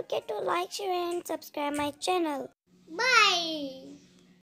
Forget to like, share and subscribe my channel. Bye.